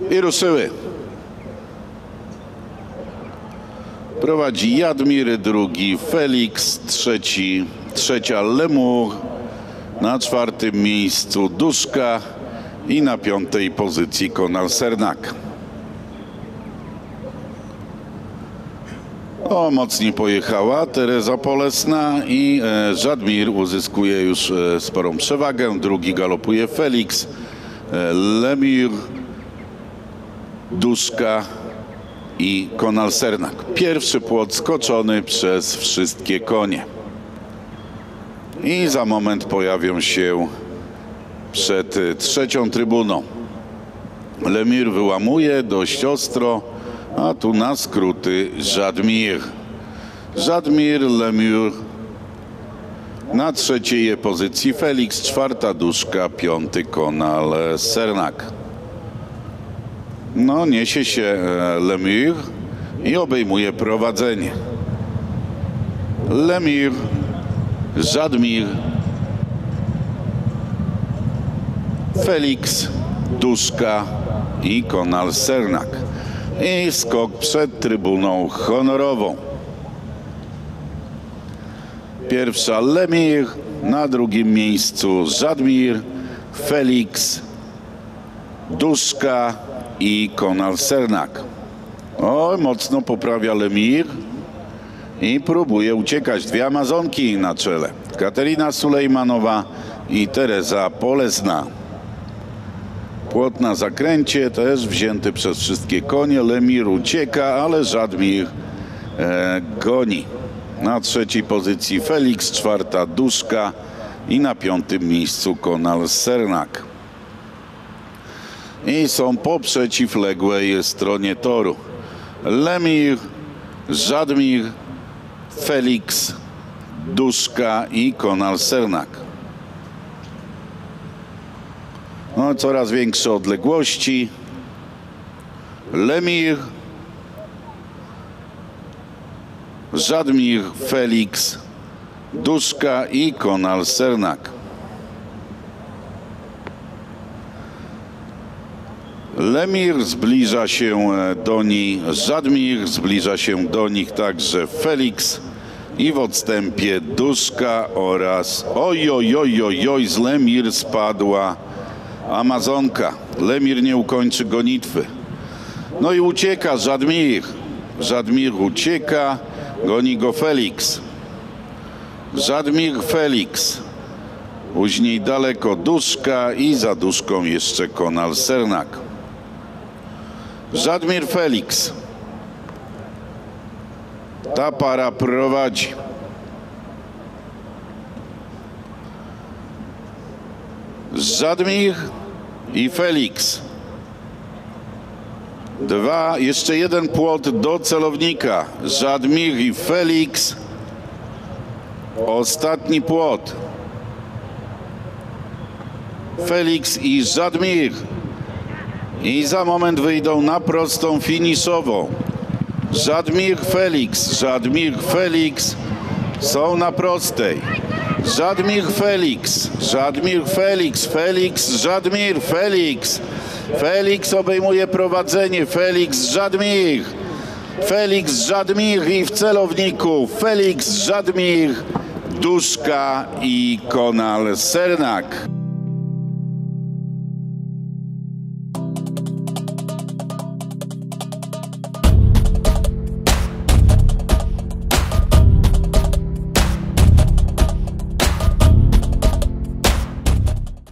I. Prowadzi Jadmir, drugi Felix, trzeci, trzecia Lemur, na czwartym miejscu Duszka i na piątej pozycji Konal Sernak. O, mocniej pojechała Teresa Polesna i e, Żadmir uzyskuje już e, sporą przewagę. Drugi galopuje Felix, e, Lemir, Duszka i Konal Sernak. Pierwszy płot skoczony przez wszystkie konie. I za moment pojawią się przed trzecią trybuną. Lemir wyłamuje dość ostro, a tu na skróty Żadmir. Żadmir, Lemur. Na trzeciej pozycji Felix, czwarta duszka, piąty konal Sernak. No, niesie się e, Lemur i obejmuje prowadzenie. Lemur, Żadmir, Felix, Duszka i Konal Sernak. I skok przed trybuną honorową. Pierwsza Lemir, na drugim miejscu Żadmir, Felix, Duszka i Konal Sernak. Oj, mocno poprawia Lemir i próbuje uciekać. Dwie Amazonki na czele. Katerina Sulejmanowa i Teresa Polesna. Płot na zakręcie też wzięty przez wszystkie konie. Lemir ucieka, ale Żadmir e, goni. Na trzeciej pozycji Felix, czwarta Duszka i na piątym miejscu Konal Sernak. I są po przeciwległej stronie toru. Lemir, Żadmir, Felix, Duszka i Konal Sernak. No, coraz większe odległości. Lemir, Żadmir, Felix, Duszka i Konal Sernak. Lemir zbliża się e, do niej, Żadmir zbliża się do nich także Felix i w odstępie Duszka oraz oj, oj, oj, oj, oj z Lemir spadła Amazonka. Lemir nie ukończy gonitwy. No i ucieka Żadmir. Żadmir ucieka, goni go Felix. Żadmir Felix. Później daleko Duszka i za Duszką jeszcze Konal Sernak. Żadmir Felix. Ta para prowadzi. Żadmir i Felix. Dwa, jeszcze jeden płot do celownika. Żadmir i Felix. Ostatni płot. Felix i Żadmir. I za moment wyjdą na prostą finiszową. Żadmir Felix, Żadmir Felix są na prostej. Żadmir Felix, Żadmir Felix, Felix, Żadmir Felix. Felix obejmuje prowadzenie, Felix Żadmir. Felix Żadmir i w celowniku Felix Żadmir, Duszka i Konal Sernak.